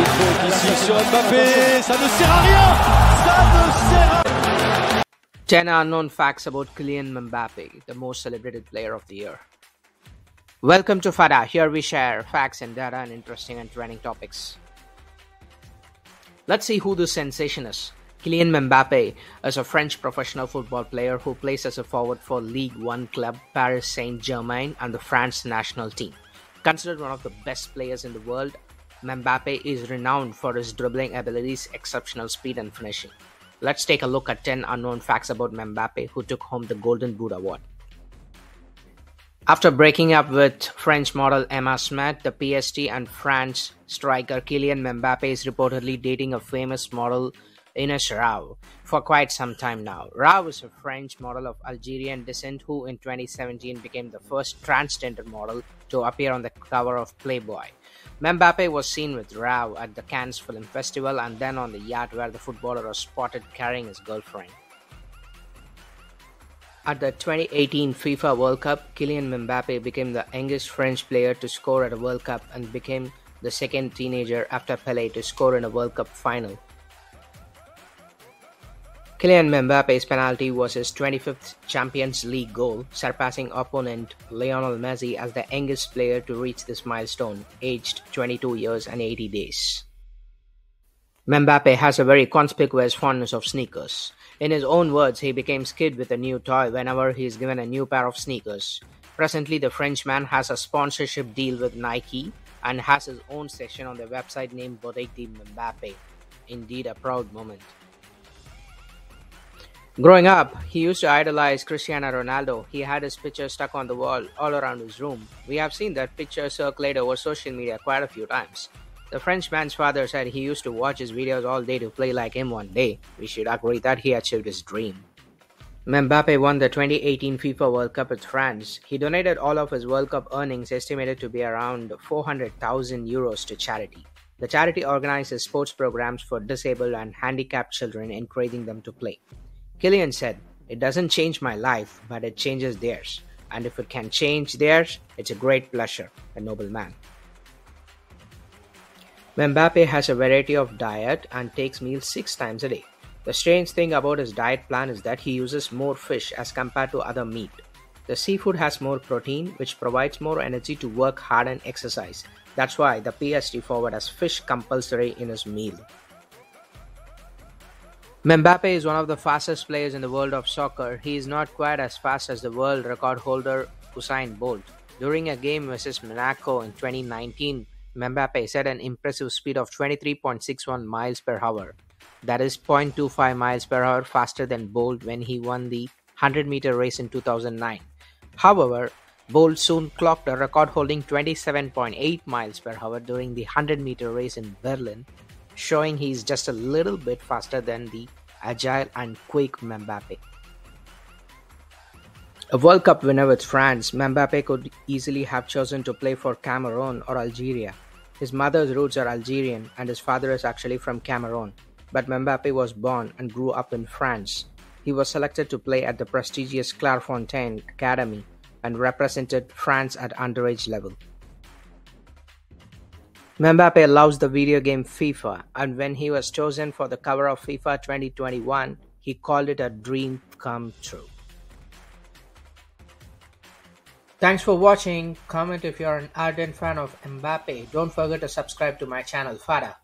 il faut ici sur Mbappé, ça ne sert à rien Ça ne sert à 10 unknown facts about Kylian Mbappe, the most celebrated player of the year. Welcome to Fada. Here we share facts and data and interesting and trending topics. Let's see who this sensation is. Kylian Mbappe is a French professional football player who plays as a forward for Ligue 1 club Paris Saint-Germain and the France national team. Considered one of the best players in the world, Mbappe is renowned for his dribbling abilities, exceptional speed and finishing. Let's take a look at 10 unknown facts about Mbappe who took home the Golden Boot award. After breaking up with French model Emma Smet, the PSG and France striker Kylian Mbappe is reportedly dating a famous model Ines Rau for quite some time now. Rau is a French model of Algerian descent who in 2017 became the first transgender model to appear on the cover of Playboy. Mbappe was seen with Rau at the Cannes Film Festival and then on the yacht where the footballer was spotted carrying his girlfriend. At the 2018 FIFA World Cup, Kylian Mbappe became the youngest French player to score at a World Cup and became the second teenager after Pelé to score in a World Cup final. Kylian Mbappe's penalty was his 25th Champions League goal, surpassing opponent Lionel Messi as the youngest player to reach this milestone, aged 22 years and 80 days. Mbappe has a very conspicuous fondness of sneakers. In his own words, he became skid with a new toy whenever he is given a new pair of sneakers. Presently, the Frenchman has a sponsorship deal with Nike and has his own section on their website named Boutique de Mbappe. Indeed, a proud moment. Growing up, he used to idolize Cristiano Ronaldo. He had his picture stuck on the wall all around his room. We have seen that picture circulate over social media quite a few times. The Frenchman's father said he used to watch his videos all day to play like him one day. We should agree that he achieved his dream. Mbappe won the 2018 FIFA World Cup with France. He donated all of his World Cup earnings, estimated to be around 400,000 euros, to charity. The charity organizes sports programs for disabled and handicapped children, encouraging them to play. Kylian said, It doesn't change my life, but it changes theirs. And if it can change theirs, it's a great pleasure, a noble man. Mbappe has a variety of diet and takes meals six times a day. The strange thing about his diet plan is that he uses more fish as compared to other meat. The seafood has more protein, which provides more energy to work hard and exercise. That's why the PSG forward has fish compulsory in his meal. Mbappe is one of the fastest players in the world of soccer. He is not quite as fast as the world record holder Usain Bolt. During a game versus Monaco in 2019, Mbappe set an impressive speed of 23.61 miles per hour. That is 0.25 miles per hour faster than Bolt when he won the 100 meter race in 2009. However, Bolt soon clocked a record holding 27.8 miles per hour during the 100 meter race in Berlin showing he's just a little bit faster than the agile and quick Mbappe. A World Cup winner with France, Mbappe could easily have chosen to play for Cameroon or Algeria. His mother's roots are Algerian and his father is actually from Cameroon, but Mbappe was born and grew up in France. He was selected to play at the prestigious Clairefontaine Academy and represented France at underage level. Mbappe loves the video game FIFA, and when he was chosen for the cover of FIFA 2021, he called it a dream come true. Thanks for watching. Comment if you're an ardent fan of Mbappe. Don't forget to subscribe to my channel, Fada.